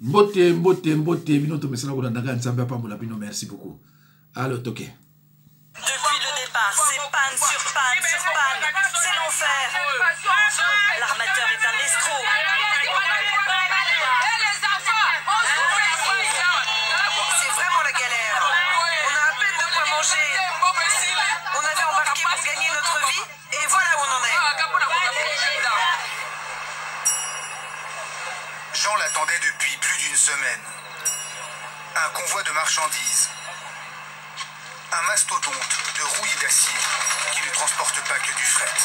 mbote mbote mbote bino tomesana kolandaka nzambe apambola bino merci beaucoup alo toke Depuis le départ, c'est panne sur panne sur panne. C'est l'enfer. L'armateur est un escroc. C'est vraiment la galère. On a à peine de quoi manger. On avait embarqué pour gagner notre vie et voilà où on en est. Jean l'attendait depuis semaine. Un convoi de marchandises. Un mastodonte de rouille d'acier qui ne transporte pas que du fret.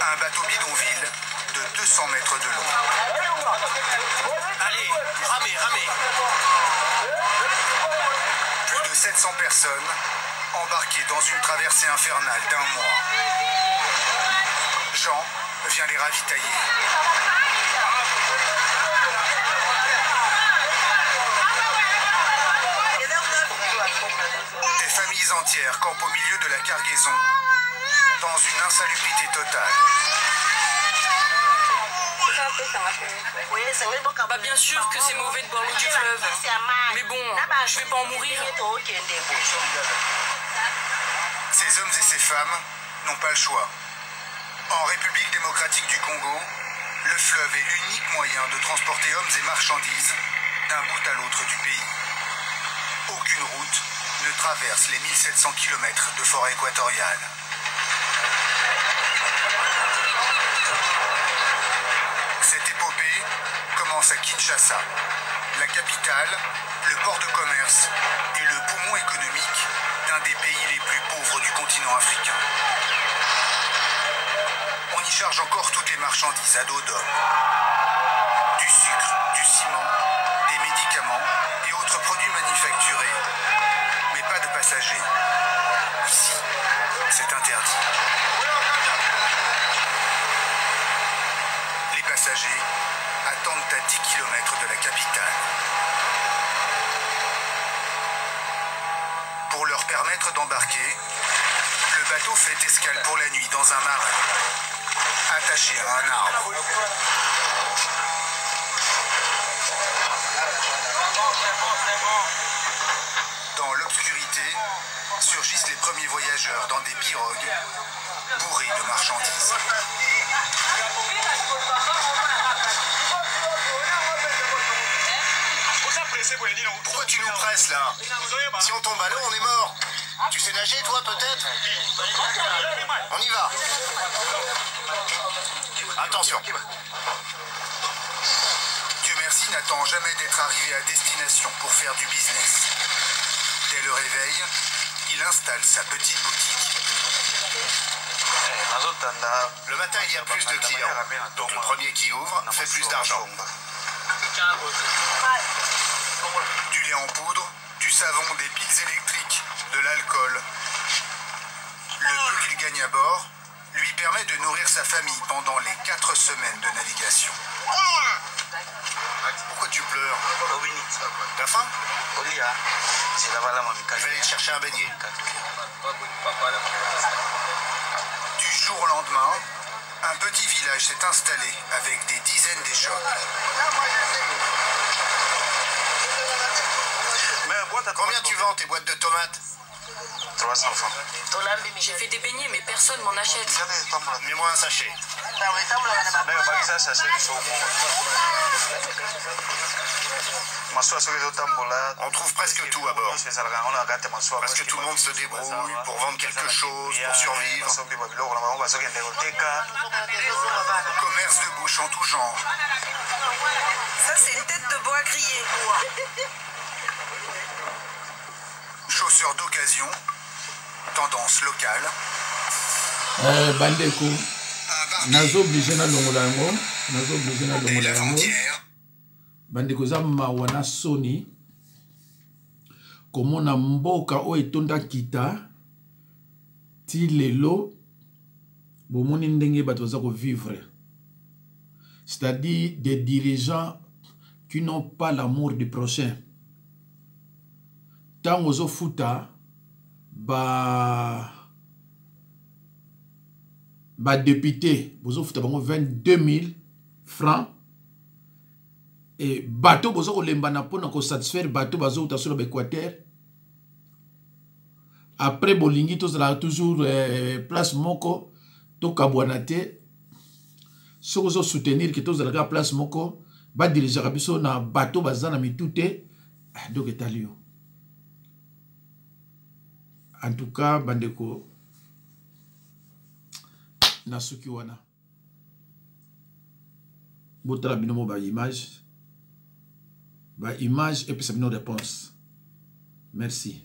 Un bateau bidonville de 200 mètres de long. Allez, ramez, ramez. Plus de 700 personnes embarquées dans une traversée infernale d'un mois. Jean vient les ravitailler. Campent au milieu de la cargaison dans une insalubrité totale. Bah bien sûr que c'est mauvais de boire l'eau du fleuve. Mais bon, je vais pas en mourir. Ces hommes et ces femmes n'ont pas le choix. En République démocratique du Congo, le fleuve est l'unique moyen de transporter hommes et marchandises d'un bout à l'autre du pays. Aucune route traverse les 1700 km de forêt équatoriale. Cette épopée commence à Kinshasa, la capitale, le port de commerce et le poumon économique d'un des pays les plus pauvres du continent africain. On y charge encore toutes les marchandises à dos d'homme. Du sucre, du ciment, des médicaments et autres produits manufacturés. Ici, c'est interdit. Les passagers attendent à 10 km de la capitale. Pour leur permettre d'embarquer, le bateau fait escale pour la nuit dans un marin, attaché à un arbre. Dans l'obscurité, surgissent les premiers voyageurs dans des pirogues bourrées de marchandises. Pourquoi tu nous presses là Si on tombe à l'eau, on est mort. Tu sais nager toi peut-être On y va. Attention. Dieu merci n'attend jamais d'être arrivé à destination pour faire du business. Dès le réveil, il installe sa petite boutique. Le matin, il y a plus de clients. Donc le premier qui ouvre fait plus d'argent. Du lait en poudre, du savon, des piles électriques, de l'alcool. Le peu qu'il gagne à bord lui permet de nourrir sa famille pendant les quatre semaines de navigation. Pourquoi tu pleures T'as faim Je vais aller te chercher un beignet. Du jour au lendemain, un petit village s'est installé avec des dizaines d'échoppes. Combien tu vends tes boîtes de tomates? 300 francs. J'ai fait des beignets, mais personne m'en achète. Mets-moi un sachet. On trouve presque tout à bord. Parce que tout le monde se débrouille pour vendre quelque chose, pour survivre. Commerce de bouche en tout genre. Ça, c'est une tête de bois grillée. Chausseurs d'occasion. Tendance locale. Eh, bandeko barbier nazoblige nalongola yango nazoblige et nalongola la yango. Bandeko eza mawa na soni komona mboka oyo etonda kita ti lelo bomoni ndenge bato baza kovivre. C'est-à-dire des dirigeants qui n'ont pas l'amour du prochain. Ntango ozofuta ba badepute bozofuta bango 22 000 francs bato boza kolembana mpona kosatisfaire bato bazouta na baéquateur après bolingi tozalaka toujours eh, place moko tokabwana te. Soki ozosoutenir ke tozalaka place moko badirigeaka biso na bato baza na mitu te. Ah, donc etali yo. En tout cas bandeko na suki wana. Botala bino mo baimage baimage epesa bino réponse merci